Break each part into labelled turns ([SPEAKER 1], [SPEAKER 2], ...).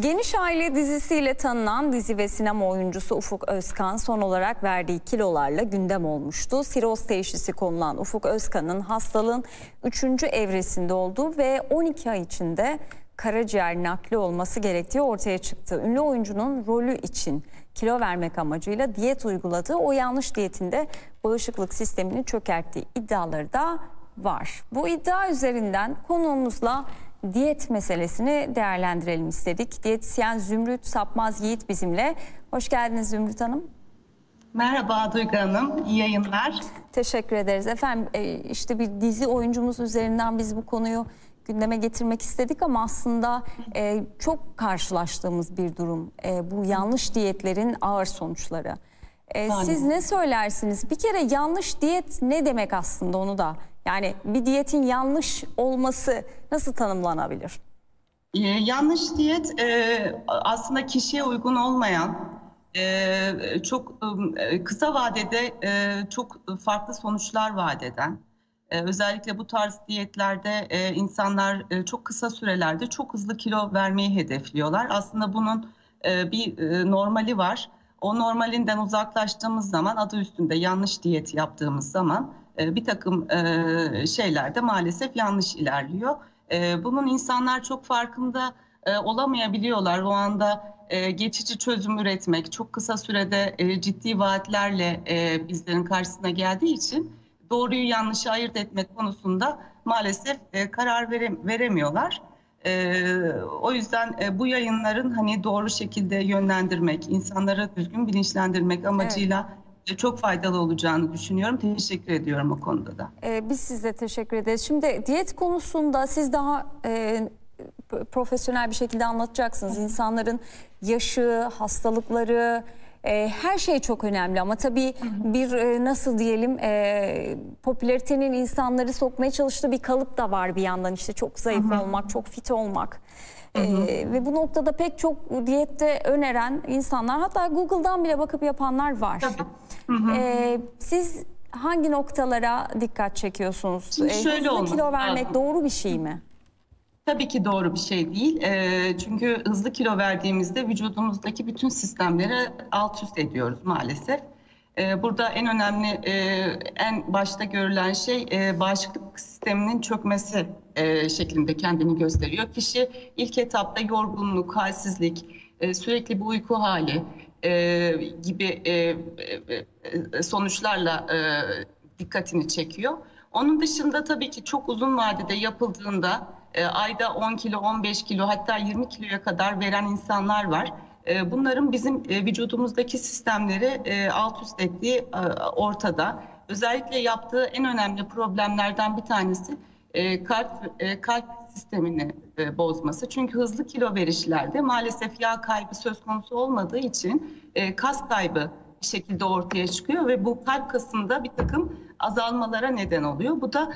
[SPEAKER 1] Geniş Aile dizisiyle tanınan dizi ve sinema oyuncusu Ufuk Özkan son olarak verdiği kilolarla gündem olmuştu. Siroz teşhisi konulan Ufuk Özkan'ın hastalığın 3. evresinde olduğu ve 12 ay içinde karaciğer nakli olması gerektiği ortaya çıktı. Ünlü oyuncunun rolü için kilo vermek amacıyla diyet uyguladığı o yanlış diyetinde bağışıklık sistemini çökerttiği iddiaları da var. Bu iddia üzerinden konuğumuzla diyet meselesini değerlendirelim istedik. Diyetisyen Zümrüt Sapmaz Yiğit bizimle. Hoş geldiniz Zümrüt Hanım.
[SPEAKER 2] Merhaba Duygu Hanım, iyi yayınlar.
[SPEAKER 1] Teşekkür ederiz. Efendim e, işte bir dizi oyuncumuz üzerinden biz bu konuyu gündeme getirmek istedik ama aslında e, çok karşılaştığımız bir durum. E, bu yanlış diyetlerin ağır sonuçları. E, siz ne söylersiniz? Bir kere yanlış diyet ne demek aslında onu da yani bir diyetin yanlış olması nasıl tanımlanabilir?
[SPEAKER 2] Ee, yanlış diyet e, aslında kişiye uygun olmayan, e, çok e, kısa vadede e, çok farklı sonuçlar vaat eden, e, özellikle bu tarz diyetlerde e, insanlar e, çok kısa sürelerde çok hızlı kilo vermeyi hedefliyorlar. Aslında bunun e, bir e, normali var. O normalinden uzaklaştığımız zaman adı üstünde yanlış diyet yaptığımız zaman e, bir takım e, şeyler de maalesef yanlış ilerliyor. E, bunun insanlar çok farkında olamayabiliyorlar. O anda geçici çözüm üretmek çok kısa sürede ciddi vaatlerle bizlerin karşısına geldiği için doğruyu yanlışı ayırt etmek konusunda maalesef karar veremiyorlar. o yüzden bu yayınların hani doğru şekilde yönlendirmek, insanları düzgün bilinçlendirmek amacıyla evet çok faydalı olacağını düşünüyorum. Teşekkür ediyorum o konuda da.
[SPEAKER 1] Ee, biz size teşekkür ederiz. Şimdi diyet konusunda siz daha e, profesyonel bir şekilde anlatacaksınız. İnsanların yaşı, hastalıkları, e, her şey çok önemli ama tabii bir e, nasıl diyelim e, popülaritenin insanları sokmaya çalıştığı bir kalıp da var bir yandan işte çok zayıf olmak, çok fit olmak. Hı hı. Ee, ve bu noktada pek çok diyette öneren insanlar hatta Google'dan bile bakıp yapanlar var. Hı hı. Ee, siz hangi noktalara dikkat çekiyorsunuz?
[SPEAKER 2] Şimdi şöyle
[SPEAKER 1] hızlı kilo vermek doğru bir şey mi?
[SPEAKER 2] Tabii ki doğru bir şey değil. E, çünkü hızlı kilo verdiğimizde vücudumuzdaki bütün sistemleri alt üst ediyoruz maalesef. E, burada en önemli, e, en başta görülen şey e, bağışıklık sisteminin çökmesi e, şeklinde kendini gösteriyor. Kişi ilk etapta yorgunluk, halsizlik, sürekli bir uyku hali, gibi sonuçlarla dikkatini çekiyor. Onun dışında tabii ki çok uzun vadede yapıldığında ayda 10 kilo, 15 kilo hatta 20 kiloya kadar veren insanlar var. E, bunların bizim e, vücudumuzdaki sistemleri e, alt üst ettiği e, ortada. Özellikle yaptığı en önemli problemlerden bir tanesi kalp kalp sistemini bozması. Çünkü hızlı kilo verişlerde maalesef yağ kaybı söz konusu olmadığı için kas kaybı bir şekilde ortaya çıkıyor ve bu kalp kasında bir takım azalmalara neden oluyor. Bu da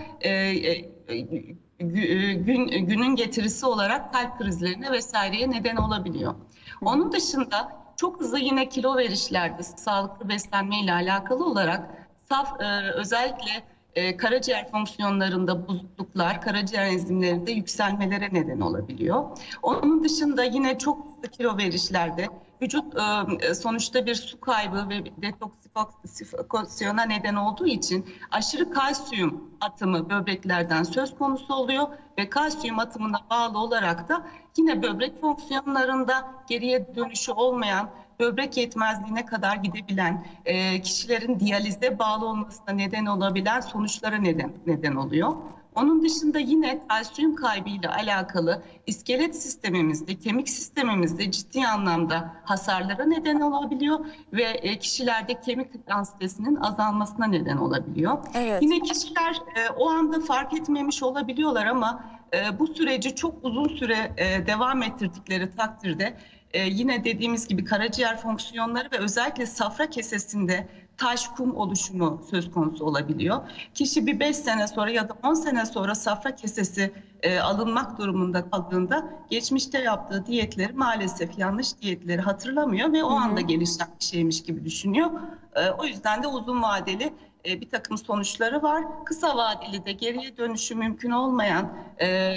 [SPEAKER 2] gün, günün getirisi olarak kalp krizlerine vesaireye neden olabiliyor. Onun dışında çok hızlı yine kilo verişlerde sağlıklı beslenme ile alakalı olarak saf e, özellikle e, karaciğer fonksiyonlarında bozukluklar, karaciğer enzimlerinde yükselmelere neden olabiliyor. Onun dışında yine çok kilo verişlerde vücut e, sonuçta bir su kaybı ve detoksifikasyona neden olduğu için aşırı kalsiyum atımı böbreklerden söz konusu oluyor ve kalsiyum atımına bağlı olarak da yine böbrek fonksiyonlarında geriye dönüşü olmayan böbrek yetmezliğine kadar gidebilen e, kişilerin diyalize bağlı olmasına neden olabilen sonuçlara neden neden oluyor. Onun dışında yine kalsiyum kaybıyla alakalı iskelet sistemimizde, kemik sistemimizde ciddi anlamda hasarlara neden olabiliyor ve e, kişilerde kemik densitesinin azalmasına neden olabiliyor. Evet. Yine kişiler e, o anda fark etmemiş olabiliyorlar ama e, bu süreci çok uzun süre devam ettirdikleri takdirde yine dediğimiz gibi karaciğer fonksiyonları ve özellikle safra kesesinde taş kum oluşumu söz konusu olabiliyor. Kişi bir 5 sene sonra ya da 10 sene sonra safra kesesi e, alınmak durumunda kaldığında geçmişte yaptığı diyetleri maalesef yanlış diyetleri hatırlamıyor ve o Hı-hı. anda gelişen bir şeymiş gibi düşünüyor. E, o yüzden de uzun vadeli e, bir takım sonuçları var. Kısa vadeli de geriye dönüşü mümkün olmayan e,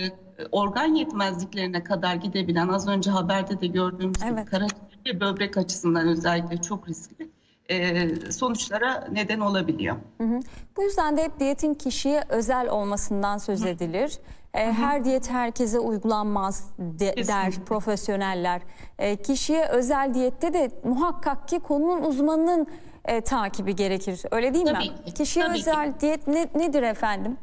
[SPEAKER 2] organ yetmezliklerine kadar gidebilen az önce haberde de gördüğümüz gibi
[SPEAKER 1] Evet.
[SPEAKER 2] karaciğer ve böbrek açısından özellikle çok riskli e, sonuçlara neden olabiliyor.
[SPEAKER 1] Bu yüzden de hep diyetin kişiye özel olmasından söz edilir. E, Her diyet herkese uygulanmaz de- der profesyoneller. E, Kişiye özel diyette de muhakkak ki konunun uzmanının e, takibi gerekir. Öyle değil mi?
[SPEAKER 2] Tabii ki,
[SPEAKER 1] Kişiye
[SPEAKER 2] tabii ki.
[SPEAKER 1] özel diyet ne- nedir efendim?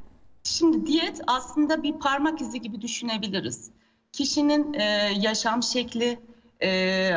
[SPEAKER 2] Şimdi diyet aslında bir parmak izi gibi düşünebiliriz. Kişinin e, yaşam şekli, e,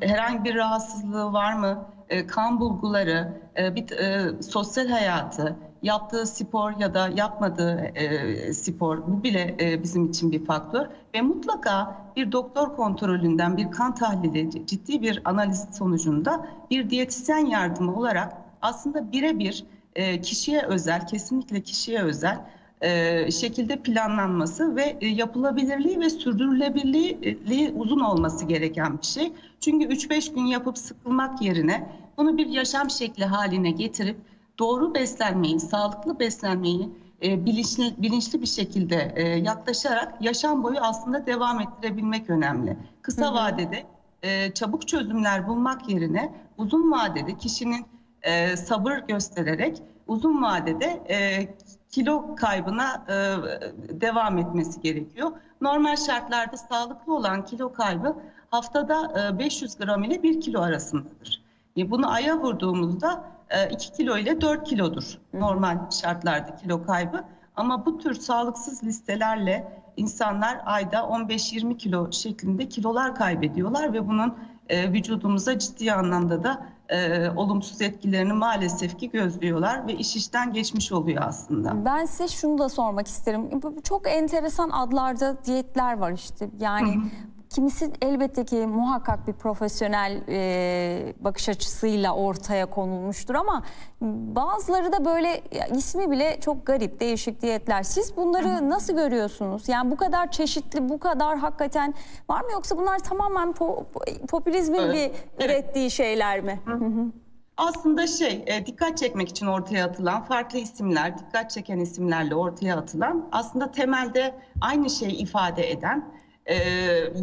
[SPEAKER 2] herhangi bir rahatsızlığı var mı, e, kan bulguları, e, bir e, sosyal hayatı, yaptığı spor ya da yapmadığı e, spor bu bile e, bizim için bir faktör ve mutlaka bir doktor kontrolünden bir kan tahlili ciddi bir analiz sonucunda bir diyetisyen yardımı olarak aslında birebir e, kişiye özel, kesinlikle kişiye özel e, şekilde planlanması ve e, yapılabilirliği ve sürdürülebilirliği uzun olması gereken bir şey. Çünkü 3-5 gün yapıp sıkılmak yerine bunu bir yaşam şekli haline getirip doğru beslenmeyi, sağlıklı beslenmeyi e, bilinçli, bilinçli bir şekilde e, yaklaşarak yaşam boyu aslında devam ettirebilmek önemli. Kısa vadede e, çabuk çözümler bulmak yerine uzun vadede kişinin e, sabır göstererek uzun vadede e, kilo kaybına e, devam etmesi gerekiyor. Normal şartlarda sağlıklı olan kilo kaybı haftada e, 500 gram ile 1 kilo arasındadır. E, bunu aya vurduğumuzda e, 2 kilo ile 4 kilodur normal şartlarda kilo kaybı. Ama bu tür sağlıksız listelerle insanlar ayda 15-20 kilo şeklinde kilolar kaybediyorlar ve bunun e, vücudumuza ciddi anlamda da e, olumsuz etkilerini maalesef ki gözlüyorlar ve iş işten geçmiş oluyor aslında.
[SPEAKER 1] Ben size şunu da sormak isterim. Çok enteresan adlarda diyetler var işte. Yani kimisi elbette ki muhakkak bir profesyonel e, bakış açısıyla ortaya konulmuştur ama bazıları da böyle ya, ismi bile çok garip, değişik diyetler. Siz bunları nasıl görüyorsunuz? Yani bu kadar çeşitli, bu kadar hakikaten var mı yoksa bunlar tamamen po- po- popülizmin
[SPEAKER 2] Evet,
[SPEAKER 1] bir ürettiği şeyler mi?
[SPEAKER 2] Aslında şey e, dikkat çekmek için ortaya atılan farklı isimler, dikkat çeken isimlerle ortaya atılan aslında temelde aynı şeyi ifade eden e,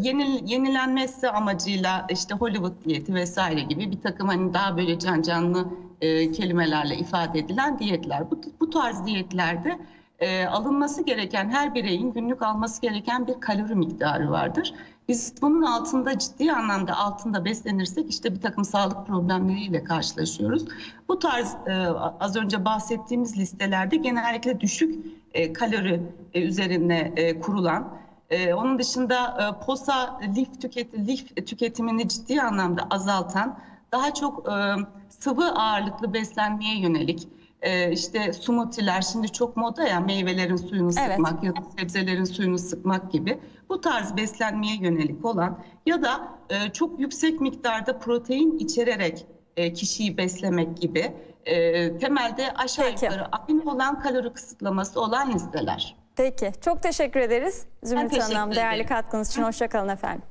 [SPEAKER 2] yenil, yenilenmesi amacıyla işte Hollywood diyeti vesaire gibi bir takım hani daha böyle can canlı e, kelimelerle ifade edilen diyetler. Bu, bu tarz diyetlerde e, alınması gereken her bireyin günlük alması gereken bir kalori miktarı vardır. Biz bunun altında ciddi anlamda altında beslenirsek işte bir takım sağlık problemleriyle karşılaşıyoruz. Bu tarz e, az önce bahsettiğimiz listelerde genellikle düşük e, kalori e, üzerine e, kurulan e, onun dışında e, posa lif, tüketi, lif tüketimini ciddi anlamda azaltan daha çok e, sıvı ağırlıklı beslenmeye yönelik e, işte smoothie'ler şimdi çok moda ya meyvelerin suyunu
[SPEAKER 1] Evet.
[SPEAKER 2] sıkmak ya da sebzelerin suyunu sıkmak gibi bu tarz beslenmeye yönelik olan ya da e, çok yüksek miktarda protein içererek e, kişiyi beslemek gibi e, temelde aşağı
[SPEAKER 1] Peki.
[SPEAKER 2] yukarı aynı olan kalori kısıtlaması olan listeler.
[SPEAKER 1] Peki, çok teşekkür ederiz Zümrüt
[SPEAKER 2] teşekkür
[SPEAKER 1] Hanım. Değerli katkınız için hoşçakalın efendim.